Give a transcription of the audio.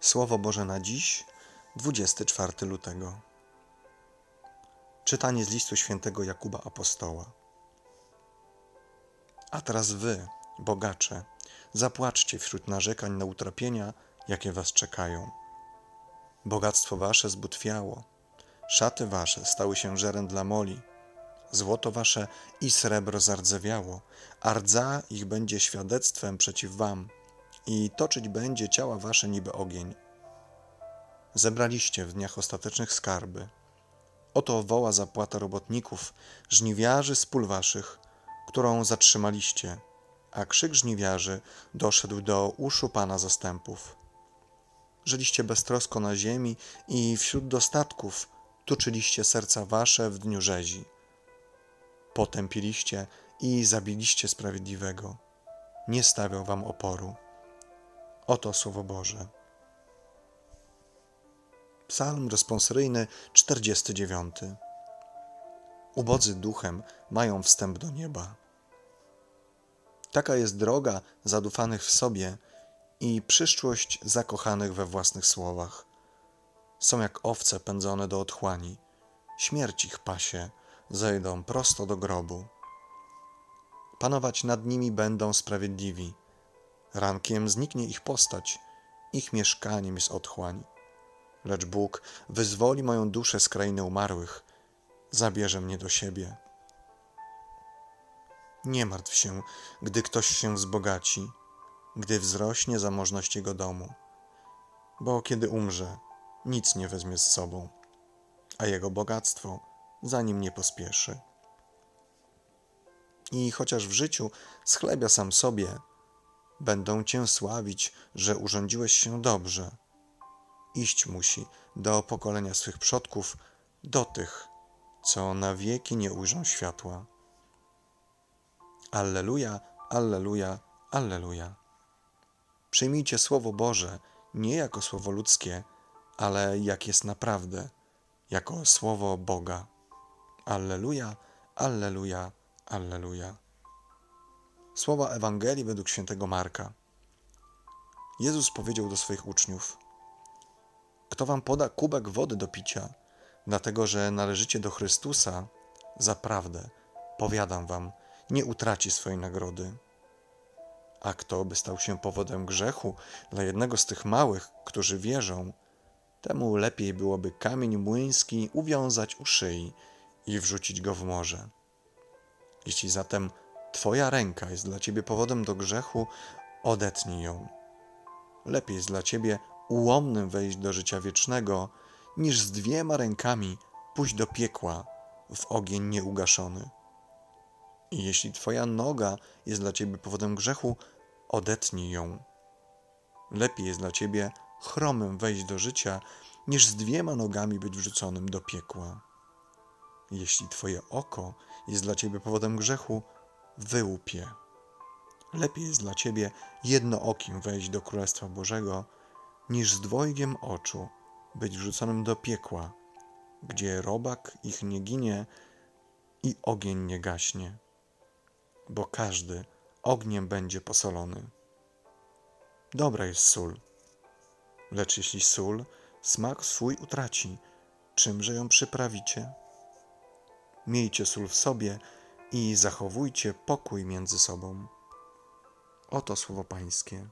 Słowo Boże na dziś, 24 lutego. Czytanie z listu świętego Jakuba Apostoła. A teraz wy, bogacze, zapłaczcie wśród narzekań na utrapienia, jakie was czekają. Bogactwo wasze zbutwiało, szaty wasze stały się żerem dla moli, złoto wasze i srebro zardzewiało, a rdza ich będzie świadectwem przeciw wam i toczyć będzie ciała wasze niby ogień. Zebraliście w dniach ostatecznych skarby. Oto woła zapłata robotników, żniwiarzy z pól waszych, którą zatrzymaliście, a krzyk żniwiarzy doszedł do uszu Pana zastępów. Żyliście beztrosko na ziemi i wśród dostatków tuczyliście serca wasze w dniu rzezi. Potępiliście i zabiliście sprawiedliwego. Nie stawiał wam oporu. Oto Słowo Boże. Psalm responsoryjny 49. Ubodzy duchem mają wstęp do nieba. Taka jest droga zadufanych w sobie i przyszłość zakochanych we własnych słowach. Są jak owce pędzone do otchłani, śmierć ich pasie, zejdą prosto do grobu. Panować nad nimi będą sprawiedliwi Rankiem zniknie ich postać, ich mieszkaniem jest otchłań. Lecz Bóg wyzwoli moją duszę z krainy umarłych, zabierze mnie do siebie. Nie martw się, gdy ktoś się wzbogaci, gdy wzrośnie zamożność jego domu, bo kiedy umrze, nic nie weźmie z sobą, a jego bogactwo za nim nie pospieszy. I chociaż w życiu schlebia sam sobie, będą Cię sławić, że urządziłeś się dobrze. Iść musi do pokolenia swych przodków, do tych, co na wieki nie ujrzą światła. Alleluja, Alleluja, Alleluja. Przyjmijcie Słowo Boże nie jako Słowo ludzkie, ale jak jest naprawdę, jako Słowo Boga. Alleluja, Alleluja, Alleluja. Słowa Ewangelii według świętego Marka. Jezus powiedział do swoich uczniów: Kto wam poda kubek wody do picia, dlatego że należycie do Chrystusa, zaprawdę, powiadam wam, nie utraci swojej nagrody. A kto by stał się powodem grzechu dla jednego z tych małych, którzy wierzą, temu lepiej byłoby kamień młyński uwiązać u szyi i wrzucić go w morze. Jeśli zatem Twoja ręka jest dla ciebie powodem do grzechu, odetnij ją. Lepiej jest dla ciebie ułomnym wejść do życia wiecznego, niż z dwiema rękami pójść do piekła w ogień nieugaszony. I jeśli Twoja noga jest dla ciebie powodem grzechu, odetnij ją. Lepiej jest dla ciebie chromym wejść do życia, niż z dwiema nogami być wrzuconym do piekła. Jeśli Twoje oko jest dla ciebie powodem grzechu, wyłupie. Lepiej jest dla ciebie jednookim wejść do Królestwa Bożego, niż z dwojgiem oczu być wrzuconym do piekła, gdzie robak ich nie ginie i ogień nie gaśnie, bo każdy ogniem będzie posolony. Dobra jest sól, lecz jeśli sól smak swój utraci, czymże ją przyprawicie? Miejcie sól w sobie i zachowujcie pokój między sobą. Oto słowo Pańskie.